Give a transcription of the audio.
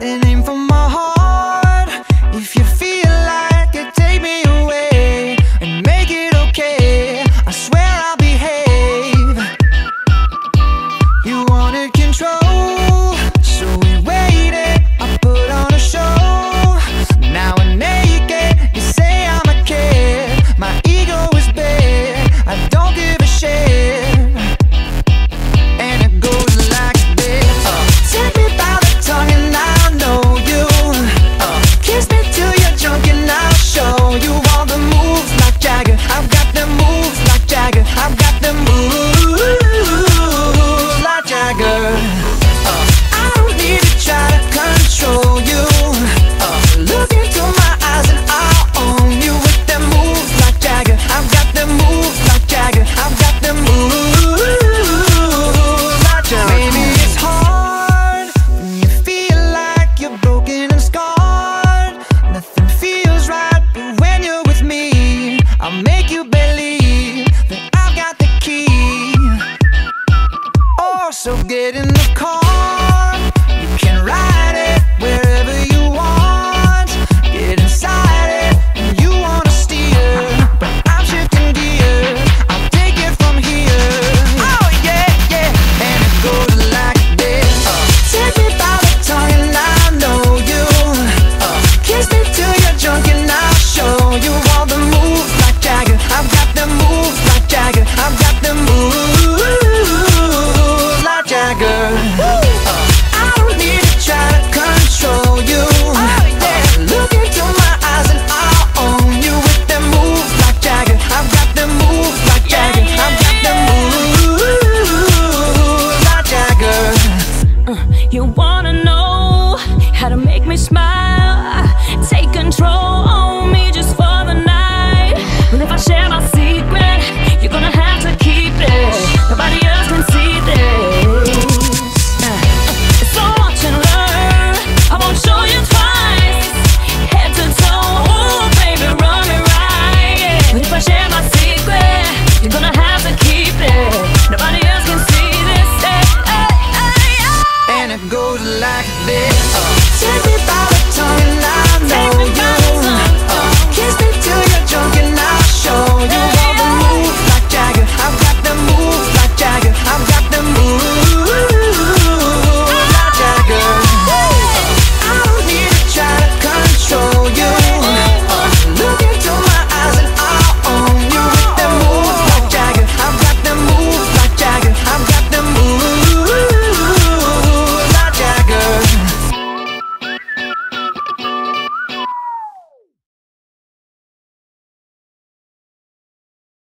and aim for my heart. So get in the car, you can ride. You wanna know how to make me smile? like this. Uh, Take me by the tongue, I know you